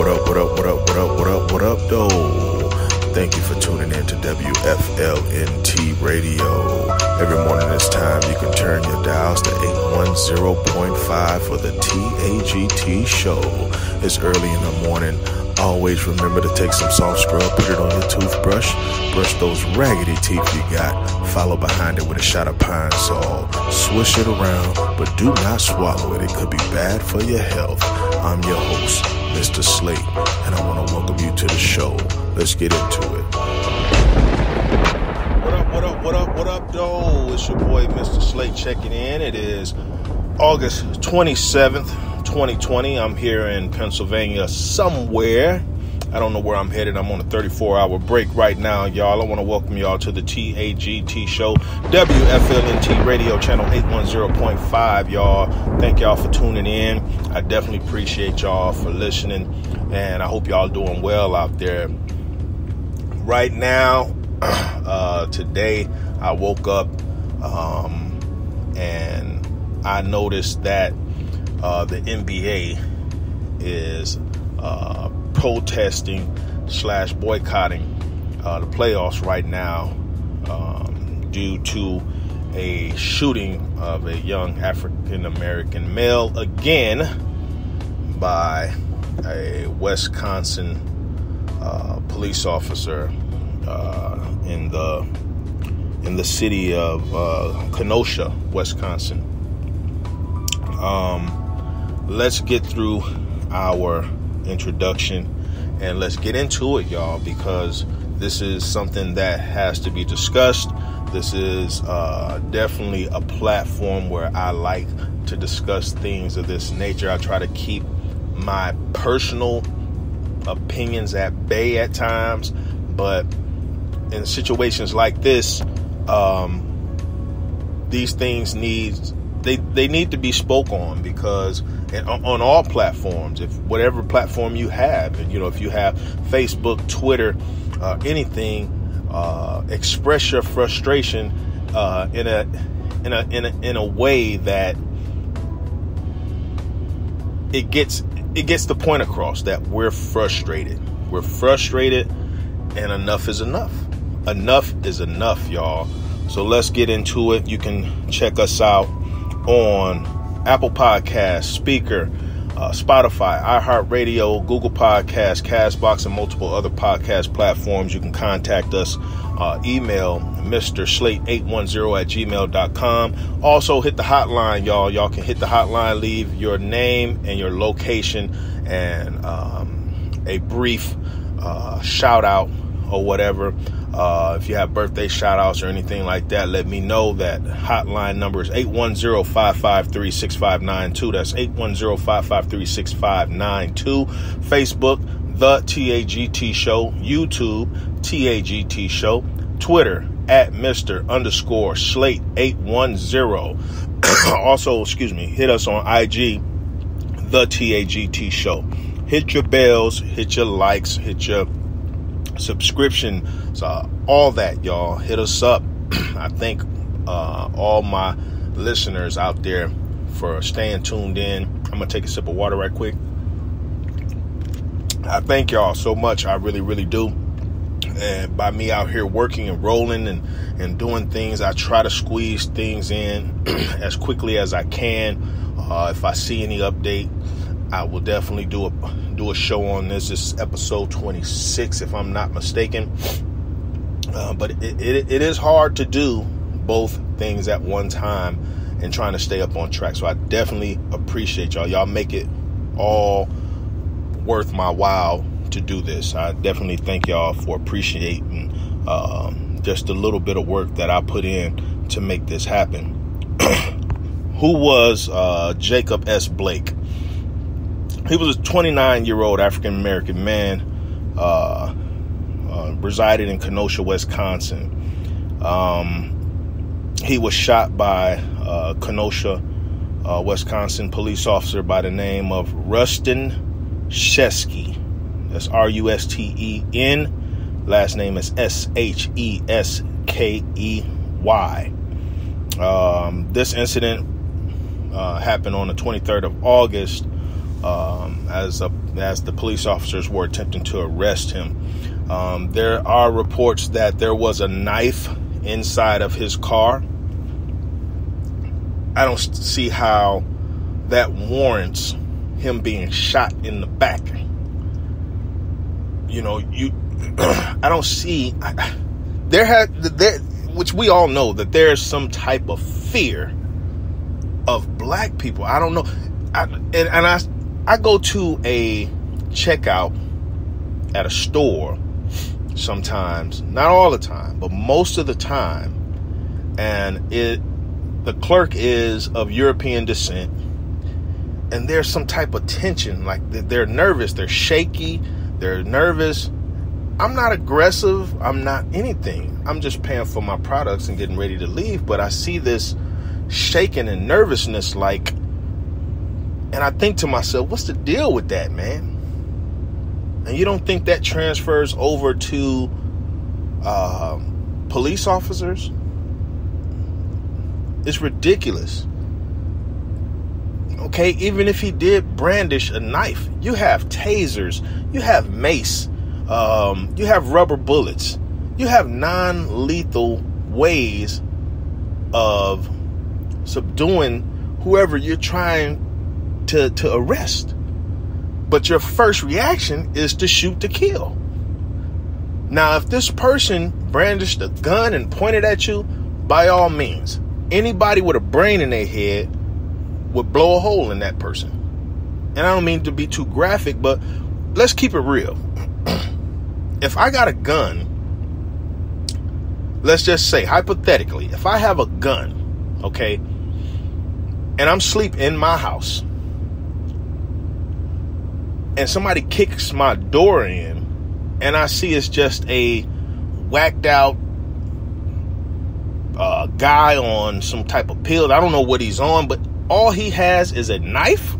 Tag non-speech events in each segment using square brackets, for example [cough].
what up, what up, what up, what up, what up, what up, though? Thank you for tuning in to WFLNT Radio. Every morning this time, you can turn your dials to 810.5 for the TAGT show. It's early in the morning. Always remember to take some soft scrub, put it on your toothbrush, brush those raggedy teeth you got, follow behind it with a shot of pine salt, swish it around, but do not swallow it. It could be bad for your health. I'm your host, Mr. Slate, and I want to welcome you to the show. Let's get into it. What up, what up, what up, what up, though? It's your boy, Mr. Slate, checking in. It is August 27th, 2020. I'm here in Pennsylvania somewhere. I don't know where I'm headed. I'm on a 34 hour break right now, y'all. I want to welcome y'all to the TAGT show, WFLNT radio channel 810.5, y'all. Thank y'all for tuning in. I definitely appreciate y'all for listening, and I hope y'all doing well out there. Right now, [clears throat] uh, today, I woke up um, and I noticed that uh, the NBA is uh, protesting slash boycotting uh, the playoffs right now um, due to a shooting of a young African American male again by a Wisconsin uh, police officer uh, in the in the city of uh, Kenosha, Wisconsin. Um, let's get through our introduction and let's get into it, y'all, because this is something that has to be discussed. This is uh, definitely a platform where I like to discuss things of this nature. I try to keep my personal opinions at bay at times, but in situations like this, um, these things need they they need to be spoke on because on, all platforms, if whatever platform you have, and you know if you have Facebook, Twitter, uh, anything, uh, express your frustration uh, in a in a in a in a way that it gets it gets the point across that we're frustrated. We're frustrated, and enough is enough. Enough is enough, y'all. So let's get into it. You can check us out on Apple Podcasts, Spreaker, uh, Spotify, iHeartRadio, Google Podcasts, Castbox, and multiple other podcast platforms. You can contact us. Uh, email Mr. Slate810 at gmail.com. Also, hit the hotline, y'all. Y'all can hit the hotline, leave your name and your location and um, a brief uh, shout out or whatever. Uh, if you have birthday shout outs or anything like that, let me know. That hotline number is 810 553 6592. That's 810 553 6592. Facebook, The TAGT Show. YouTube, TAGT Show. Twitter, at Mr. underscore Slate 810. [coughs] also, excuse me, hit us on IG, The TAGT Show. Hit your bells, hit your likes, hit your subscription, so all that, y'all. Hit us up. [clears throat] I thank uh, all my listeners out there for staying tuned in. I'm gonna take a sip of water right quick. I thank y'all so much. I really, really do. And by me out here working and rolling and, and doing things, I try to squeeze things in [clears throat] as quickly as I can. Uh, if I see any update, I will definitely do a do a show on this. This is episode 26, if I'm not mistaken. Uh, but it, it, it is hard to do both things at one time and trying to stay up on track. So I definitely appreciate y'all. Y'all make it all worth my while to do this. I definitely thank y'all for appreciating um, just a little bit of work that I put in to make this happen. [coughs] Who was uh, Jacob S. Blake? He was a 29 year old African American man, uh, uh, resided in Kenosha, Wisconsin. Um, he was shot by a Kenosha, uh, Wisconsin police officer by the name of Rusten Sheskey. That's R U S T E N. Last name is S H E S K E Y. Um, this incident uh, happened on the 23rd of August um, as a, as the police officers were attempting to arrest him. Um, there are reports that there was a knife inside of his car. I don't see how that warrants him being shot in the back. You know, you [clears throat] I don't see I, there had there which we all know that there's some type of fear of black people. I don't know. I, and, and I I go to a checkout at a store sometimes, not all the time, but most of the time, and it the clerk is of European descent, and there's some type of tension, like they're nervous, they're shaky, they're nervous. I'm not aggressive, I'm not anything. I'm just paying for my products and getting ready to leave, but I see this shaking and nervousness like and I think to myself, what's the deal with that, man? And you don't think that transfers over to uh, police officers? It's ridiculous. Okay, even if he did brandish a knife, you have tasers, you have mace, um, you have rubber bullets, you have non lethal ways of subduing whoever you're trying to, to arrest. But your first reaction is to shoot to kill. Now, if this person brandished a gun and pointed at you, by all means, anybody with a brain in their head would blow a hole in that person. And I don't mean to be too graphic, but let's keep it real. [clears throat] if I got a gun, let's just say hypothetically, if I have a gun, okay, and I'm sleep in my house, and somebody kicks my door in, and I see it's just a whacked out uh, guy on some type of pill. I don't know what he's on, but all he has is a knife.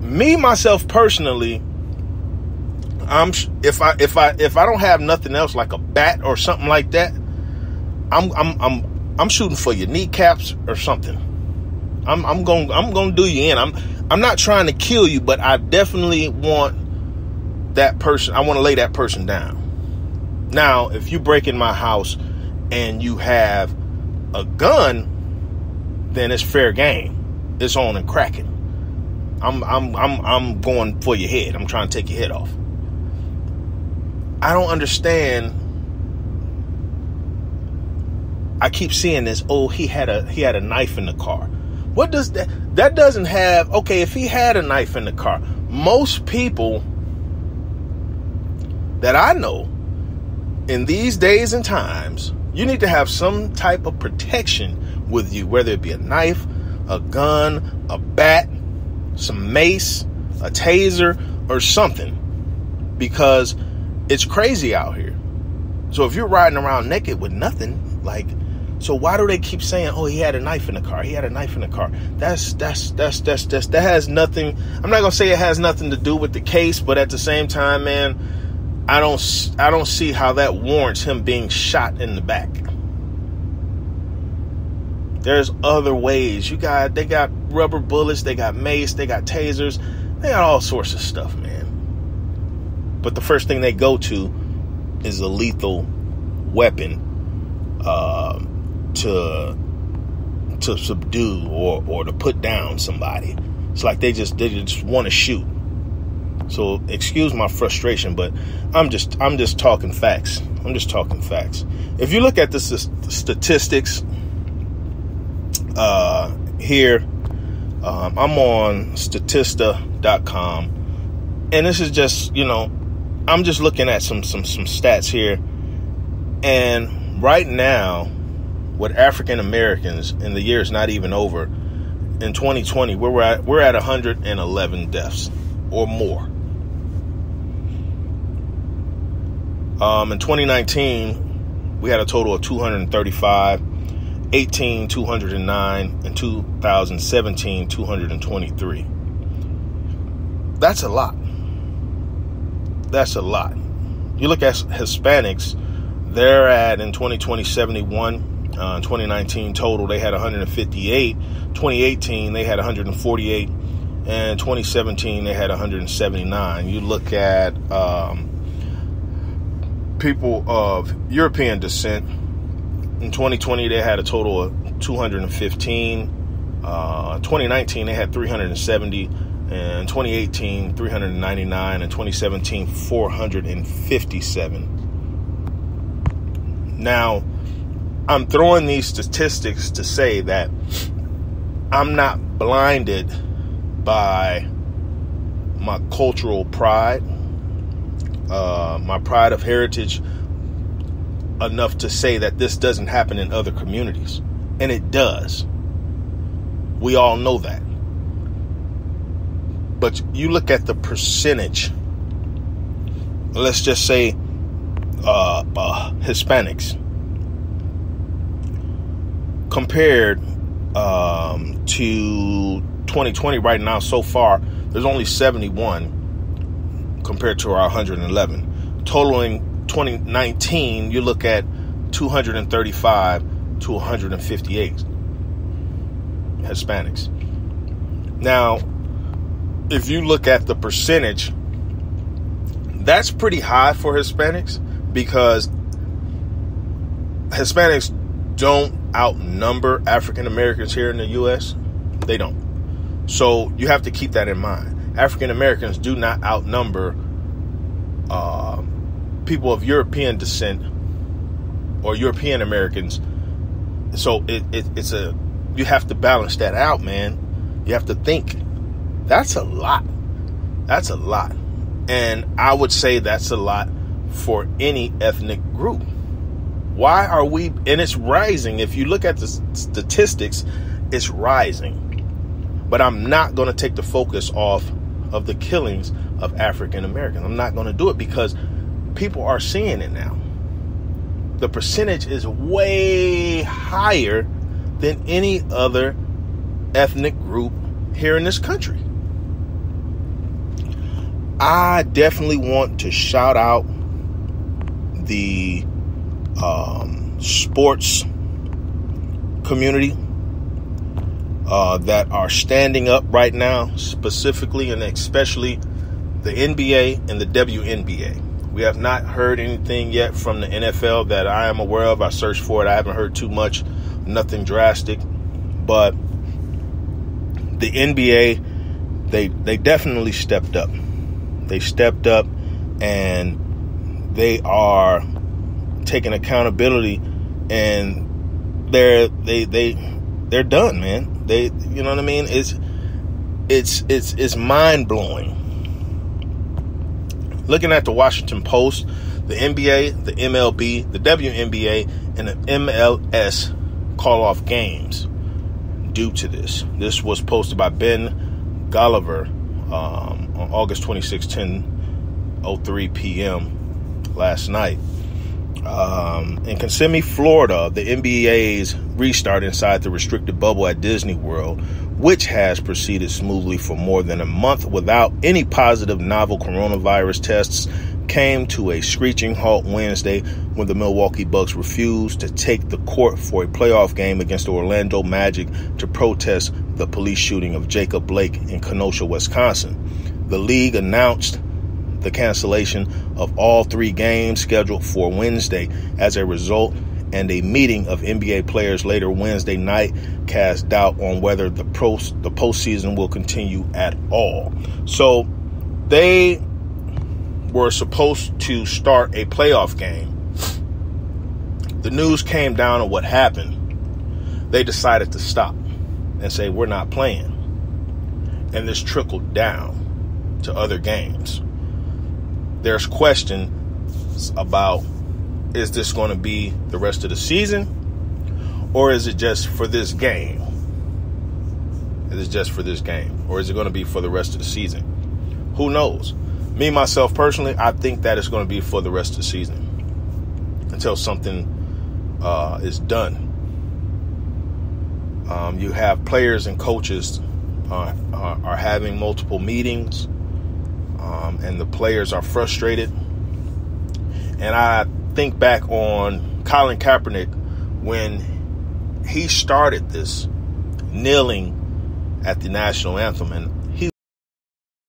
Me myself personally, I'm if I if I if I don't have nothing else like a bat or something like that, I'm I'm I'm I'm shooting for your kneecaps or something. I'm I'm gonna I'm going to do you in. I'm I'm not trying to kill you, but I definitely want that person, I want to lay that person down. Now, if you break in my house and you have a gun, then it's fair game. It's on and cracking. I'm I'm I'm I'm going for your head. I'm trying to take your head off. I don't understand. I keep seeing this. Oh, he had a he had a knife in the car. What does that? That doesn't have. Okay, if he had a knife in the car, most people that I know in these days and times, you need to have some type of protection with you, whether it be a knife, a gun, a bat, some mace, a taser, or something, because it's crazy out here. So if you're riding around naked with nothing, like so why do they keep saying, "Oh, he had a knife in the car. He had a knife in the car"? That's that's that's that's that's that has nothing. I'm not gonna say it has nothing to do with the case, but at the same time, man, I don't I don't see how that warrants him being shot in the back. There's other ways. You got they got rubber bullets, they got mace, they got tasers, they got all sorts of stuff, man. But the first thing they go to is a lethal weapon. Uh, to to subdue or or to put down somebody. It's like they just they just want to shoot. So excuse my frustration, but I'm just I'm just talking facts. I'm just talking facts. If you look at the statistics uh, here, um, I'm on Statista.com, and this is just you know I'm just looking at some some some stats here, and right now with African Americans, and the year is not even over. In 2020, we're at we're at 111 deaths or more. Um, in 2019, we had a total of 235, 18 209, and 2017 223. That's a lot. That's a lot. You look at Hispanics, they're at in 2020 71 uh, 2019 total, they had 158. 2018, they had 148. And 2017, they had 179. You look at um, people of European descent. In 2020, they had a total of 215. Uh, 2019, they had 370. and 2018, 399. and 2017, 457. Now, I'm throwing these statistics to say that I'm not blinded by my cultural pride, uh, my pride of heritage, enough to say that this doesn't happen in other communities. And it does. We all know that. But you look at the percentage, let's just say uh, uh, Hispanics compared um, to 2020 right now so far there's only 71 compared to our 111 totaling 2019 you look at 235 to 158 hispanics. Now if you look at the percentage that's pretty high for hispanics because hispanics don't outnumber African Americans here in the U.S. They don't. So you have to keep that in mind. African Americans do not outnumber uh, people of European descent or European Americans. So it, it, it's a you have to balance that out, man. You have to think. That's a lot. That's a lot. And I would say that's a lot for any ethnic group. Why are we, and it's rising. If you look at the statistics, it's rising. But I'm not going to take the focus off of the killings of African Americans. I'm not going to do it because people are seeing it now. The percentage is way higher than any other ethnic group here in this country. I definitely want to shout out the um, sports community uh, that are standing up right now, specifically and especially the NBA and the WNBA. We have not heard anything yet from the NFL that I am aware of. I searched for it. I haven't heard too much, nothing drastic. But the NBA, they they definitely stepped up. They stepped up and they are taking accountability and they're they they they're done, man. They you know what I mean? It's it's it's it's mind blowing. Looking at the Washington Post, the NBA, the MLB, the WNBA, and the MLS call off games due to this. This was posted by Ben Golliver um, on August 26, 10 03 p.m. last night. Um, in Kissimmee, Florida, the NBA's restart inside the restricted bubble at Disney World, which has proceeded smoothly for more than a month without any positive novel coronavirus tests, came to a screeching halt Wednesday when the Milwaukee Bucks refused to take the court for a playoff game against the Orlando Magic to protest the police shooting of Jacob Blake in Kenosha, Wisconsin. The league announced the cancellation of all three games scheduled for Wednesday as a result, and a meeting of NBA players later Wednesday night cast doubt on whether the pro the postseason will continue at all. So they were supposed to start a playoff game. The news came down on what happened. They decided to stop and say we're not playing. And this trickled down to other games there's questions about is this going to be the rest of the season or is it just for this game? Is it just for this game or is it going to be for the rest of the season? Who knows? Me, myself personally, I think that it's going to be for the rest of the season until something uh, is done. Um, you have players and coaches uh, are, are having multiple meetings um, and the players are frustrated. And I think back on Colin Kaepernick when he started this kneeling at the national anthem, and